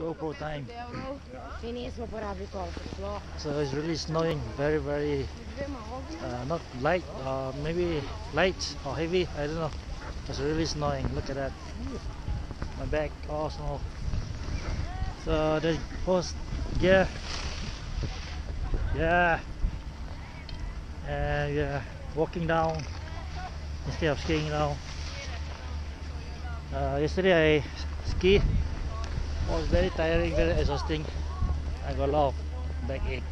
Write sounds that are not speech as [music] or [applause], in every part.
GoPro time. Finish mo para because slow. So it's really snowing, very very uh, not light, uh, maybe light or heavy. I don't know. It's really snowing. Look at that. My back all snow. So the post gear. Yeah. And yeah, walking down instead of skiing now. Uh, yesterday I ski was very tiring, very exhausting. I got a lot of backache,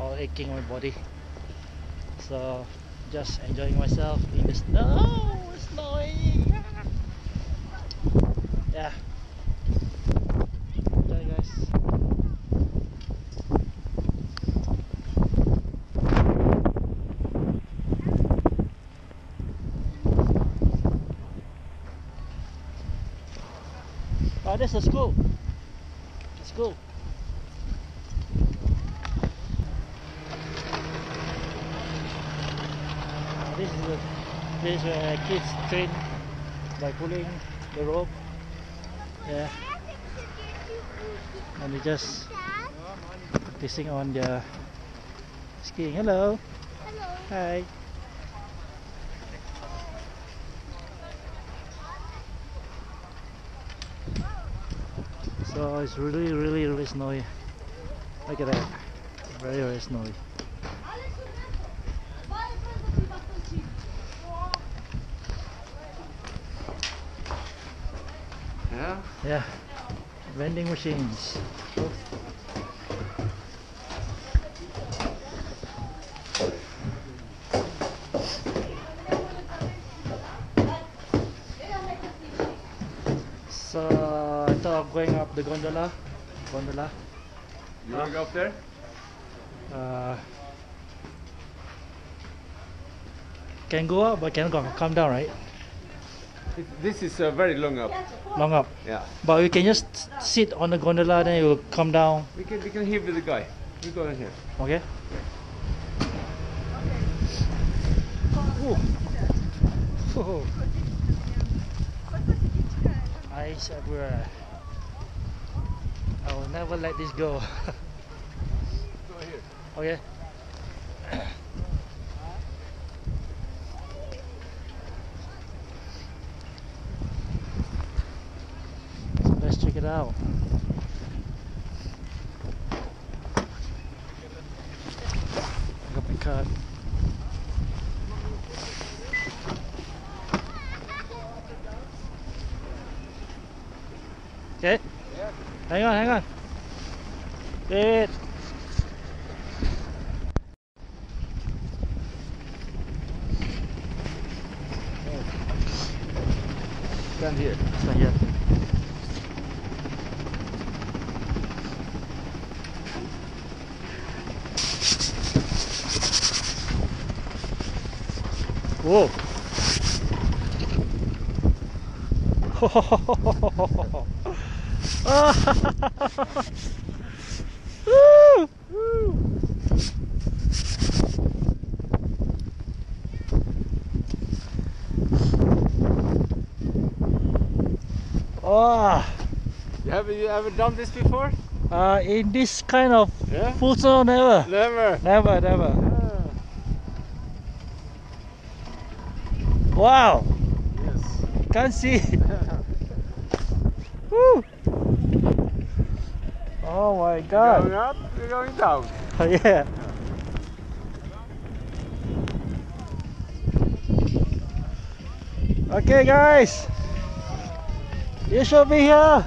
all aching my body. So just enjoying myself in the snow. Snowing. Yeah. Guys. Oh, this is school. This is a, is where uh, kids train by pulling the rope. Yeah, and they just practicing on the skiing. Hello. Hello. Hi. So it's really, really, really snowy. Look at that. Very, very snowy. Yeah. Yeah. Vending machines. Of going up the gondola. Gondola. You wanna go up there? Uh, can go up but cannot go, come down, right? This is uh, very long up. Long up. Yeah. But we can just sit on the gondola, then it will come down. We can we can hear with the guy. We go in here. Okay. [laughs] Ice everywhere. I will never let this go. [laughs] Oh, okay. So let's check it out. Pick up the card. Hang on, hang on. Wait. Stand here. Stand here. Whoa. [laughs] Woo! Woo! Oh, You have you ever done this before? uh, in this kind of Yeah. full snow, never, Never. never, never. Ah, Wow, yes. can't see. [laughs] Woo! Oh my god. Going god. up, you're going down. [laughs] Oh, yeah. Okay, guys. You should be here.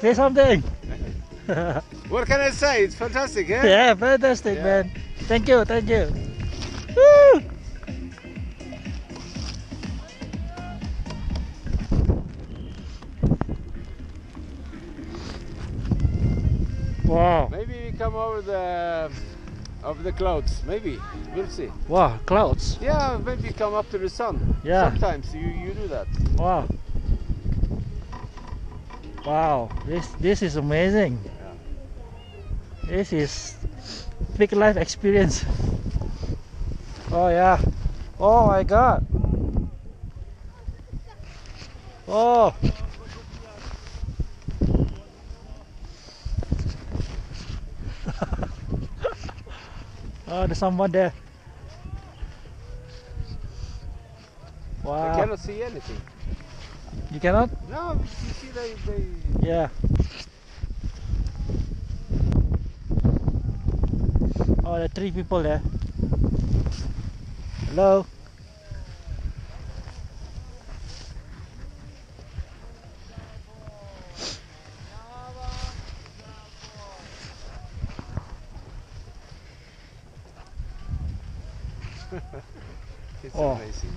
Say something. [laughs] What can I say? It's fantastic, yeah? yeah, fantastic, Yeah. man. Thank you, thank you. Over the over the clouds. Maybe we'll see. Wow, clouds. Yeah, maybe come up to the sun. Yeah. Sometimes you you do that. Wow. Wow, this this is amazing. This is big life experience. Oh yeah. Oh my god. Oh. Oh, there's someone there. Wow. I cannot see anything. You cannot? No, you see they, they Yeah. Oh, there are three people there. Hello. It's Oh. amazing.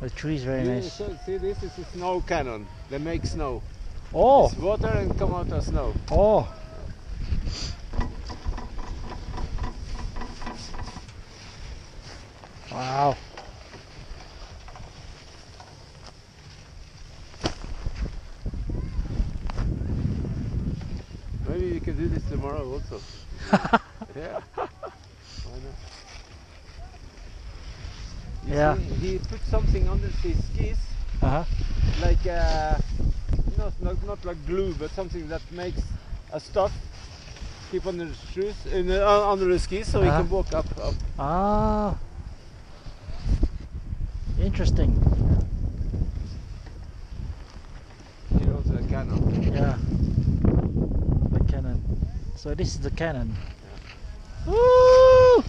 The tree is very nice. so- see, this is a snow cannon. They make snow. Oh, It's water and come out of snow. oh. Wow. Maybe you can do this tomorrow also. [laughs] yeah. Why not? Yeah. see, he put something under his skis, Uh huh. like uh, not, not not like glue, but something that makes a stuff keep under the shoes, in the, uh, under the skis, so he Uh-huh. can walk up up. Ah. Interesting. Here also a cannon. Yeah. The cannon. So this is the cannon. Woo!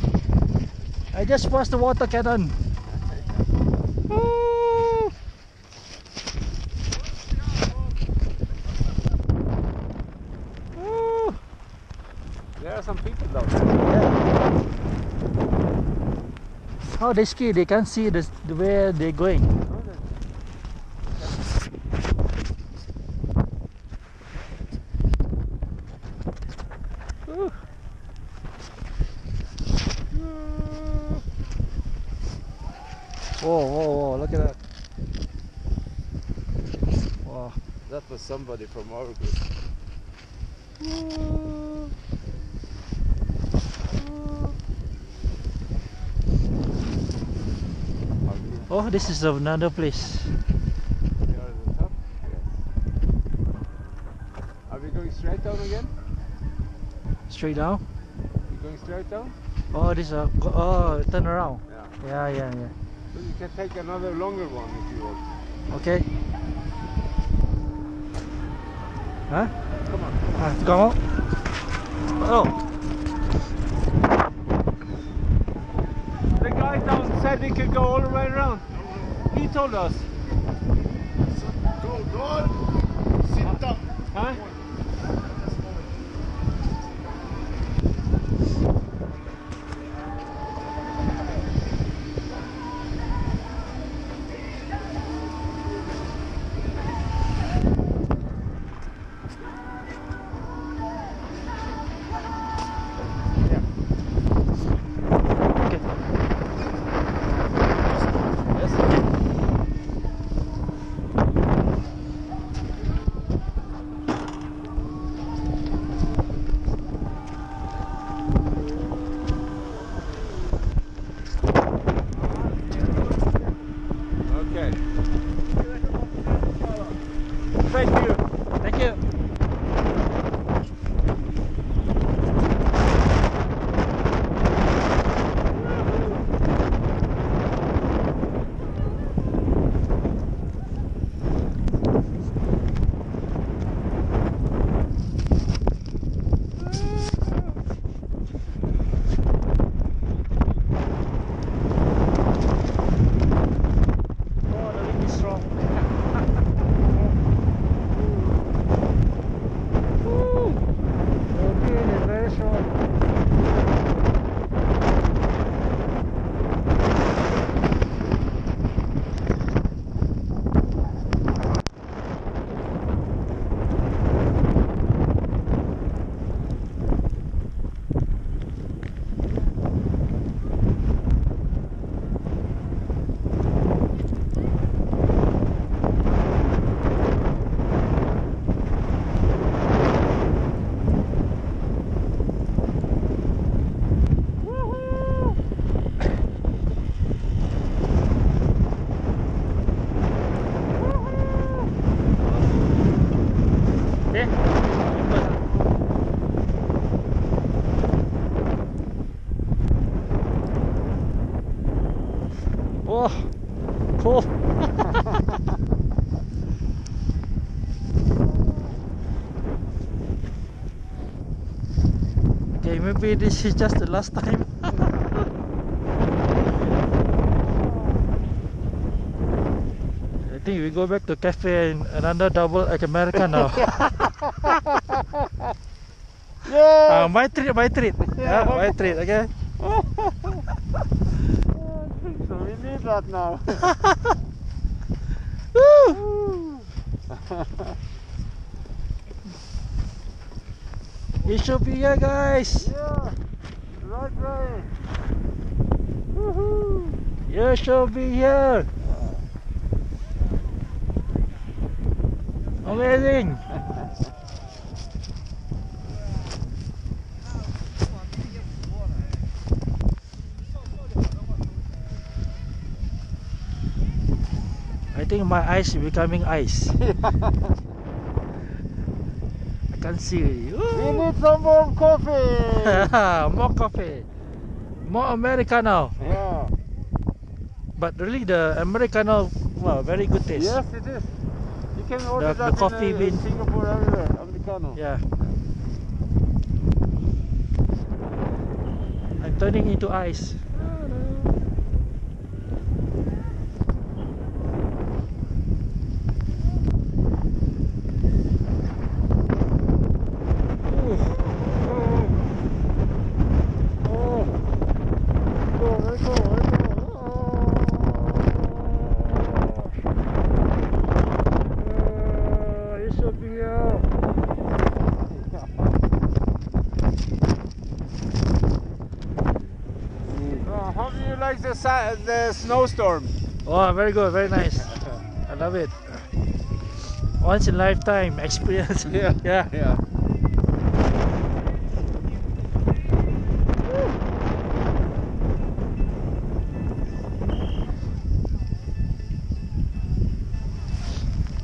I just passed the water cannon. Woo! Woo! There are some people down there. Yeah. How they ski? They can't see the, the where they're going. Oh. Whoa, whoa, whoa, look at that. Wow. That was somebody from our group. Oh, this is another place. We are at the top. Yes. Are we going straight down again? Straight down. You going straight down? Oh, this a oh, turn around. Yeah. Yeah, yeah, yeah. So you can take another longer one if you want. Okay. Huh? Come on. I have to come on. Oh, The guy down said he could go all the way around. He told us. Go, go, maybe this is just the last time. [laughs] I think we go back to cafe and another double egg American now. [laughs] Yeah. uh, my treat, my treat. Yeah, my treat, okay? [laughs] so we need that now. You should be here, guys. yeah. Right, right. Woohoo. You should be here. Amazing. I think my eyes is becoming ice. [laughs] I can't see. We need some more coffee. [laughs] More coffee. More Americano. yeah. But really the Americano, well, very good taste. Yes, it is. You can order The- that the coffee in uh, bean. Singapore everywhere. Americano. Yeah. I'm turning into ice. Uh, how do you like the the snowstorm? Oh, very good, very nice. I love it. Once in lifetime experience. [laughs] Yeah. yeah. Yeah.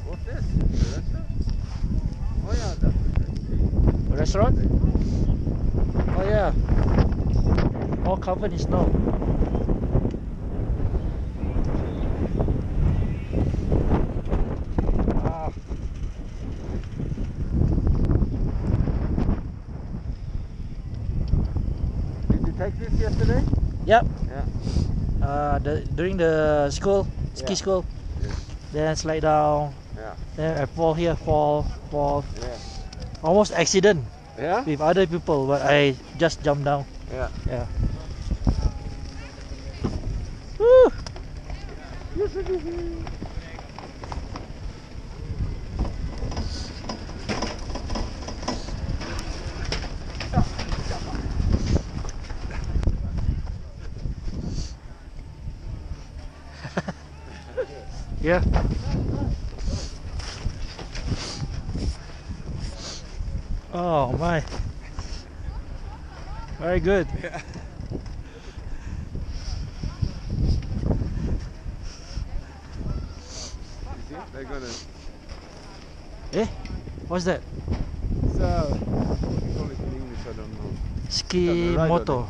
What's this? Restaurant? Oh yeah, Restaurant? Oh yeah. All covered in snow. Ah. Did you take this yesterday? Yep. Yeah. Uh, the, during the school, ski Yeah. school. Yeah. Then slide down. Yeah. Then I fall here, fall, fall. Yeah. Almost accident Yeah? with other people, but I just jumped down. Yeah. Yeah. Woo! Yeah. Oh my. Very good. You see? They're gonna. Eh? What's that? Uh, what do you call it in English? I don't know. Ski Yeah, moto.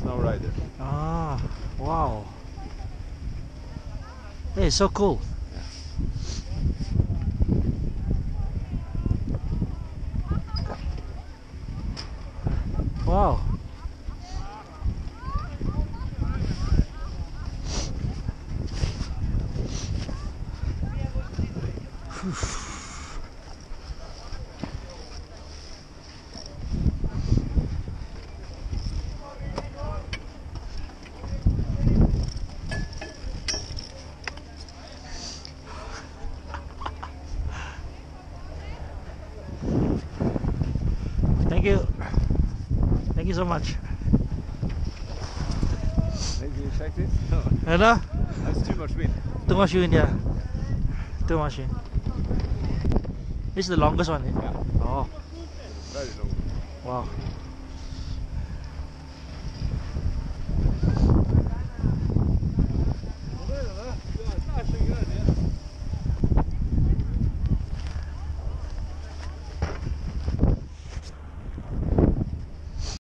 Snow rider. Ah, wow. Hey, so cool. Wow. Thank you. Thank you so much. Maybe you check this? No, [laughs] Hello? that's too much wind. Too much wind, yeah. Too much wind. This is the longest one, eh? Yeah. Oh, Very long. wow.